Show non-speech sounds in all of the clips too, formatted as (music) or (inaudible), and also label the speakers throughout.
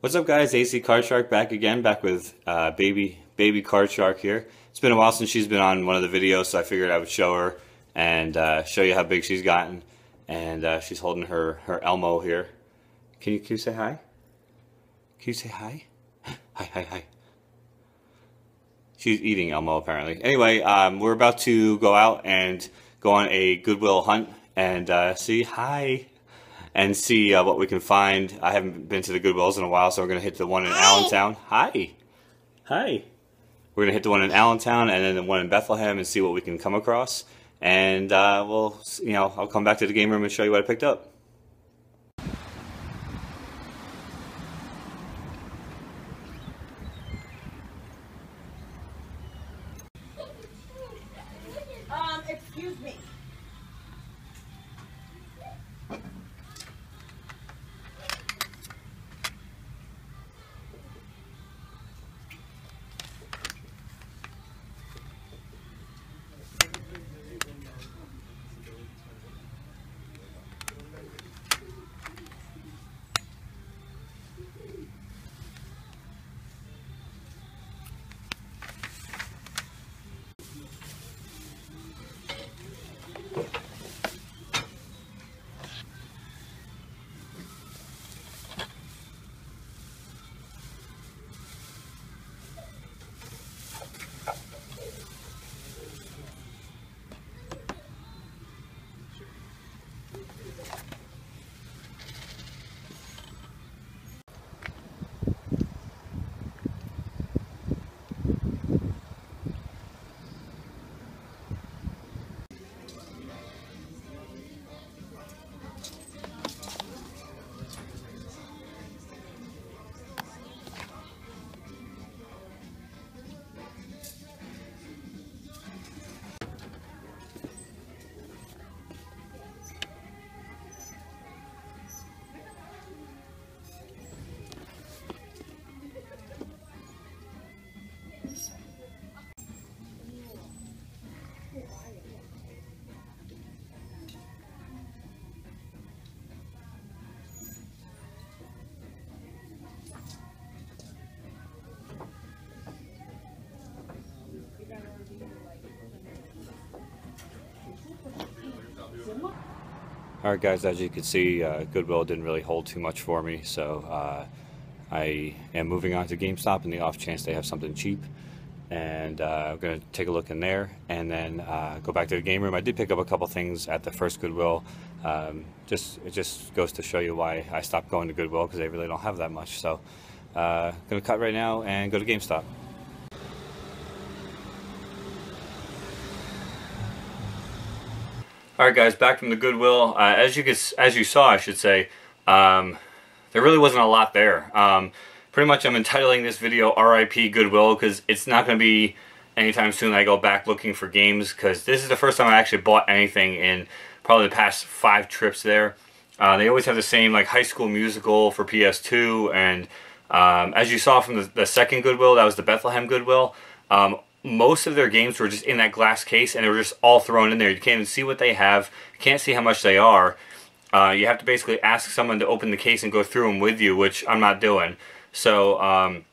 Speaker 1: What's up guys, AC Card Shark back again, back with uh, baby baby Card Shark here. It's been a while since she's been on one of the videos, so I figured I would show her and uh, show you how big she's gotten. And uh, she's holding her, her Elmo here. Can you, can you say hi? Can you say hi? (gasps) Hi, hi, hi. She's eating Elmo apparently. Anyway, um, we're about to go out and go on a Goodwill hunt and uh, see, hi, and see uh, what we can find. I haven't been to the Goodwills in a while, so we're going to hit the one in Hi. Allentown. Hi. Hi. We're going to hit the one in Allentown and then the one in Bethlehem and see what we can come across. And uh, we'll, you know, I'll come back to the game room and show you what I picked up. Alright guys, as you can see, uh, Goodwill didn't really hold too much for me, so uh, I am moving on to GameStop in the off chance they have something cheap. And uh, I'm going to take a look in there and then uh, go back to the game room. I did pick up a couple things at the first Goodwill. Um, just It just goes to show you why I stopped going to Goodwill because they really don't have that much. So I'm going to cut right now and go to GameStop. All right, guys, back from the Goodwill. Uh, as you could, as you saw, I should say, um, there really wasn't a lot there. Um, pretty much, I'm entitling this video "R.I.P. Goodwill" because it's not going to be anytime soon. I go back looking for games because this is the first time I actually bought anything in probably the past five trips there. Uh, they always have the same like High School Musical for PS2, and um, as you saw from the, the, second Goodwill, that was the Bethlehem Goodwill. Most of their games were just in that glass case and they were just all thrown in there. You can't even see what they have, can't see how much they are. Uh, you have to basically ask someone to open the case and go through them with you, which I'm not doing. So um,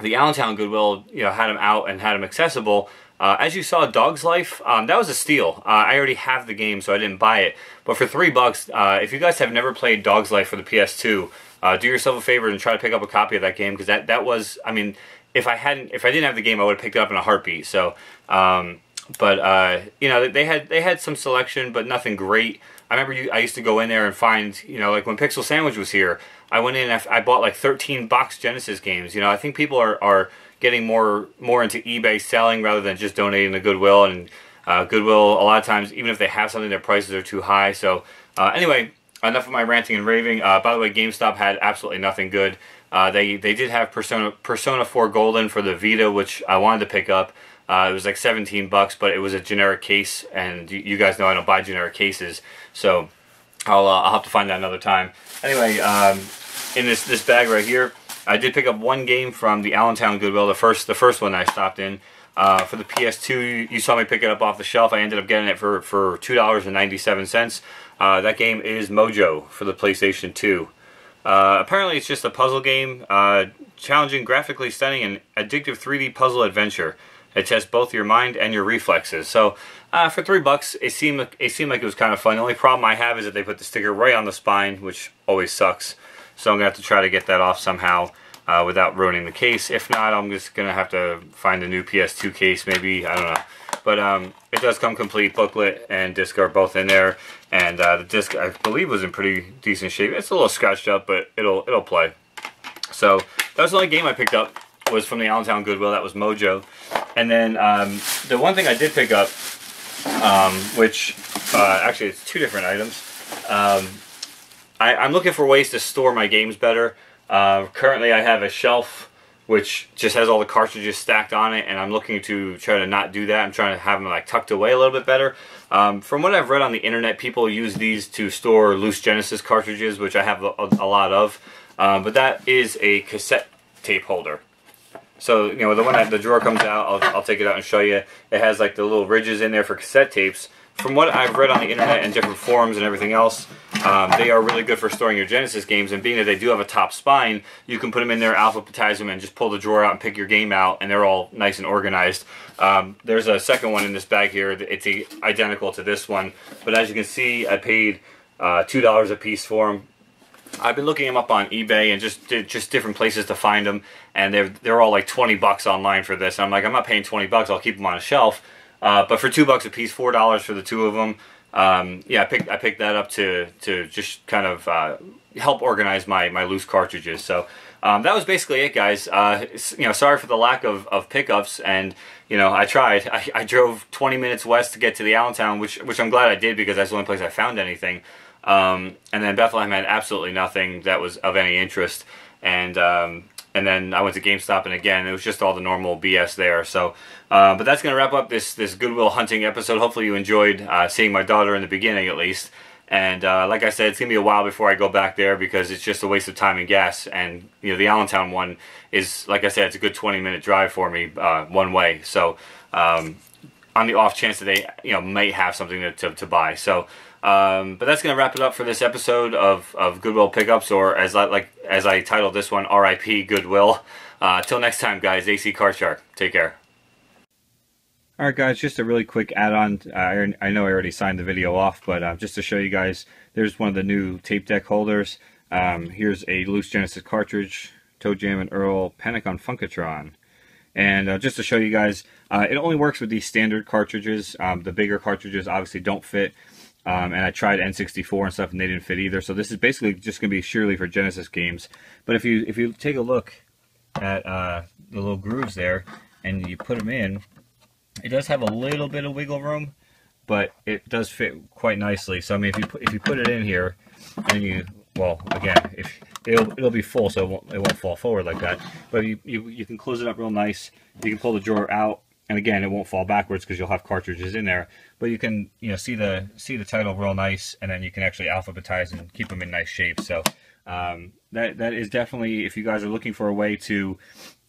Speaker 1: the Allentown Goodwill, you know, had them out and had them accessible. Uh, as you saw, Dog's Life, um, that was a steal. Uh, I already have the game, so I didn't buy it. But for three bucks, uh, if you guys have never played Dog's Life for the PS2, uh, do yourself a favor and try to pick up a copy of that game because that that was, I mean, if I hadn't, if I didn't have the game, I would have picked it up in a heartbeat. So, um, but uh, you know, they had they had some selection, but nothing great. I remember you, I used to go in there and find, you know, like when Pixel Sandwich was here, I went in I, I bought like 13 box Genesis games. You know, I think people are, are getting more more into eBay selling rather than just donating to Goodwill. And uh, Goodwill, a lot of times, even if they have something, their prices are too high. So uh, anyway, enough of my ranting and raving. Uh, by the way, GameStop had absolutely nothing good. Uh, they they did have Persona Persona 4 Golden for the Vita, which I wanted to pick up. Uh, it was like 17 bucks, but it was a generic case, and you, you guys know I don't buy generic cases, so I'll uh, I'll have to find that another time. Anyway, um, in this this bag right here, I did pick up one game from the Allentown Goodwill, the first the first one I stopped in. Uh, for the PS2, you saw me pick it up off the shelf. I ended up getting it for, for $2.97. Uh, that game is Mojo for the PlayStation 2. Uh, apparently it's just a puzzle game, uh, challenging, graphically stunning, and addictive 3D puzzle adventure. It tests both your mind and your reflexes. So uh, for three bucks, it seemed it seemed like it was kind of fun. The only problem I have is that they put the sticker right on the spine, which always sucks. So I'm gonna have to try to get that off somehow uh, without ruining the case. If not, I'm just gonna have to find a new PS2 case, maybe. I don't know. But um, it does come complete. Booklet and disc are both in there, and uh, the disc I believe was in pretty decent shape. It's a little scratched up, but it'll it'll play. So that was the only game I picked up was from the Allentown Goodwill. That was Mojo. And then um, the one thing I did pick up, um, which uh, actually it's two different items. Um, I, am looking for ways to store my games better. Uh, currently, I have a shelf which just has all the cartridges stacked on it, and I'm looking to try to not do that. I'm trying to have them like tucked away a little bit better. Um, from what I've read on the internet, people use these to store loose Genesis cartridges, which I have a, a lot of. Um, but that is a cassette tape holder. So, you know, the one that the drawer comes out, I'll, I'll take it out and show you. It has like the little ridges in there for cassette tapes. From what I've read on the internet and different forums and everything else, um, they are really good for storing your Genesis games. And being that they do have a top spine, you can put them in there, alphabetize them, and just pull the drawer out and pick your game out, and they're all nice and organized. Um, there's a second one in this bag here. It's identical to this one. But as you can see, I paid uh, $2 a piece for them. I've been looking them up on eBay and just just different places to find them, and they're they're all like 20 bucks online for this. And I'm like, I'm not paying 20 bucks. I'll keep them on a shelf. Uh, but for two bucks a piece, four dollars for the two of them. Um, yeah, I picked I picked that up to to just kind of uh, help organize my my loose cartridges. So um, that was basically it, guys. Uh, you know, sorry for the lack of, of pickups, and you know, I tried. (laughs) I, I drove 20 minutes west to get to the Allentown, which which I'm glad I did because that's the only place I found anything. Um, and then Bethlehem had absolutely nothing that was of any interest. And um, and then I went to GameStop, and again, it was just all the normal BS there. So, uh, but that's going to wrap up this this Goodwill hunting episode. Hopefully, you enjoyed uh, seeing my daughter in the beginning, at least. And uh, like I said, it's gonna be a while before I go back there because it's just a waste of time and gas. And you know, the Allentown one is, like I said, it's a good 20 minute drive for me uh, one way. So, um, on the off chance that they, you know, might have something to, to, to buy. So. Um, but that's going to wrap it up for this episode of, of Goodwill Pickups, or as I, like as I titled this one, R.I.P. Goodwill. Uh, till next time, guys. AC Card Shark. Take care. All right, guys. Just a really quick add-on. I, I know I already signed the video off, but uh, just to show you guys, there's one of the new tape deck holders. Um, here's a loose Genesis cartridge, ToeJam and Earl Panic on Funkotron. And uh, just to show you guys, uh, it only works with these standard cartridges. Um, the bigger cartridges obviously don't fit. Um, and I tried N64 and stuff, and they didn't fit either. So this is basically just going to be surely for Genesis games. But if you if you take a look at uh, the little grooves there, and you put them in, it does have a little bit of wiggle room, but it does fit quite nicely. So I mean, if you put, if you put it in here, and you well again, if it'll it'll be full, so it won't, it won't fall forward like that. But you, you you can close it up real nice. You can pull the drawer out and again it won't fall backwards because you'll have cartridges in there but you can you know see the see the title real nice and then you can actually alphabetize and keep them in nice shape so um, that that is definitely if you guys are looking for a way to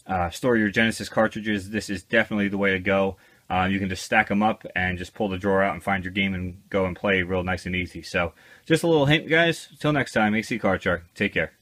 Speaker 1: uh, store your Genesis cartridges this is definitely the way to go uh, you can just stack them up and just pull the drawer out and find your game and go and play real nice and easy. So just a little hint guys. Until next time AC Card Shark take care